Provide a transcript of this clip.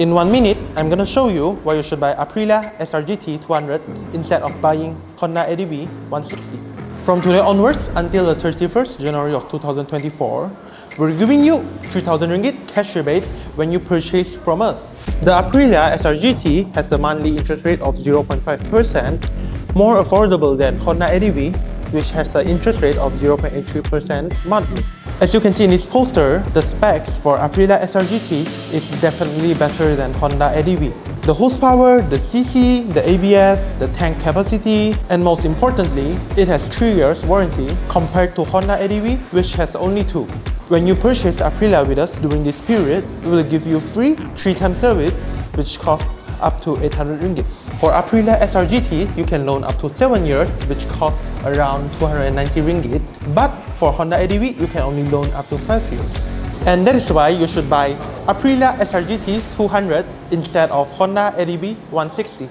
In one minute, I'm gonna show you why you should buy Aprilia SRGT 200 instead of buying Honda ADV 160. From today onwards until the 31st January of 2024, we're giving you 3000 ringgit cash rebate when you purchase from us. The Aprilia SRGT has a monthly interest rate of 0.5%, more affordable than Honda ADV, which has an interest rate of 0.83% monthly. As you can see in this poster, the specs for Aprilia SRGT is definitely better than Honda ADV. The horsepower, the CC, the ABS, the tank capacity, and most importantly, it has 3 years warranty compared to Honda ADV which has only 2. When you purchase Aprilia with us during this period, we will give you free 3-time service which costs up to 800 ringgit. For Aprilia SRGT, you can loan up to 7 years which costs around 290 ringgit. But for Honda ADV, you can only loan up to 5 years. And that is why you should buy Aprilia SRGT 200 instead of Honda ADV 160.